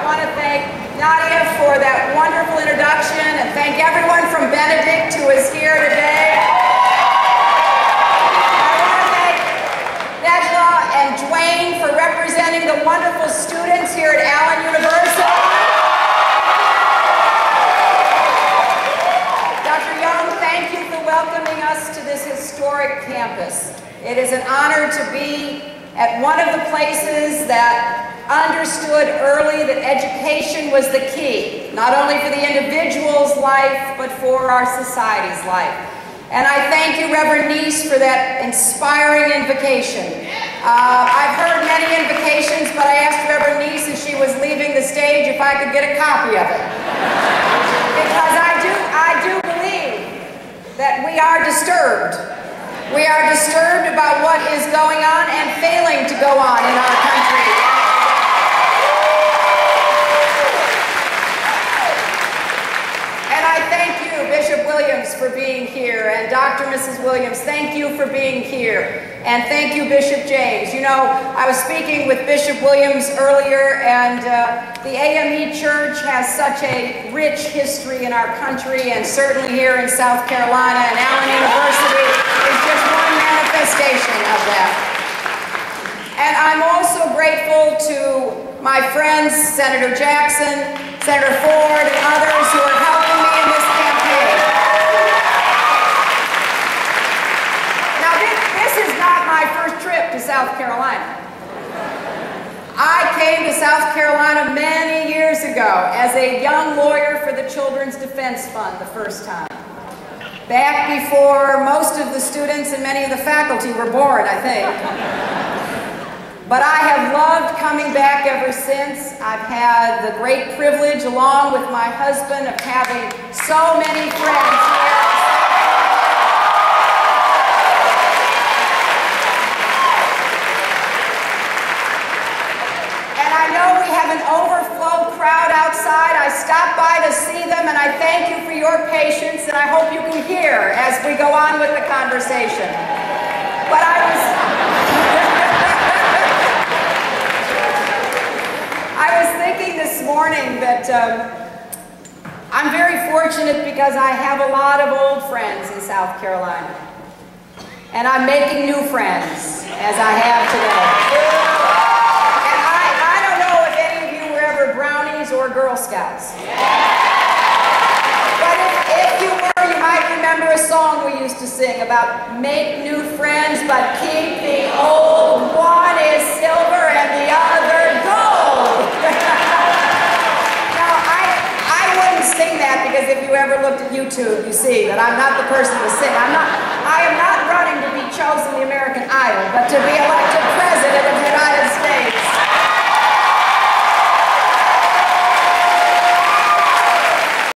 want to thank Nadia for that wonderful introduction and thank everyone from Benedict who is here today. I want to thank Najla and Dwayne for representing the wonderful students here at Allen University. Dr. Young, thank you for welcoming us to this historic campus. It is an honor to be at one of the places that understood early that education was the key, not only for the individual's life, but for our society's life. And I thank you, Reverend Neese, for that inspiring invocation. Uh, I've heard many invocations, but I asked Reverend Neese as she was leaving the stage if I could get a copy of it. because I do, I do believe that we are disturbed. We are disturbed about what is going on and failing to go on in our country. Bishop Williams for being here, and Dr. Mrs. Williams, thank you for being here. And thank you, Bishop James. You know, I was speaking with Bishop Williams earlier, and uh, the AME Church has such a rich history in our country, and certainly here in South Carolina, and Allen University is just one manifestation of that. And I'm also grateful to my friends, Senator Jackson, Senator Ford, and others who are helping me in this trip to South Carolina. I came to South Carolina many years ago as a young lawyer for the Children's Defense Fund the first time. Back before most of the students and many of the faculty were born, I think. But I have loved coming back ever since. I've had the great privilege, along with my husband, of having so many friends here. Crowd outside. I stopped by to see them, and I thank you for your patience, and I hope you can hear as we go on with the conversation. But I was... I was thinking this morning that um, I'm very fortunate because I have a lot of old friends in South Carolina. And I'm making new friends, as I have today. Girl Scouts. But if, if you were, you might remember a song we used to sing about make new friends, but keep the old. One is silver and the other gold. now, I, I wouldn't sing that because if you ever looked at YouTube, you see that I'm not the person to sing. I'm not, I am not running to be chosen the American Idol, but to be elected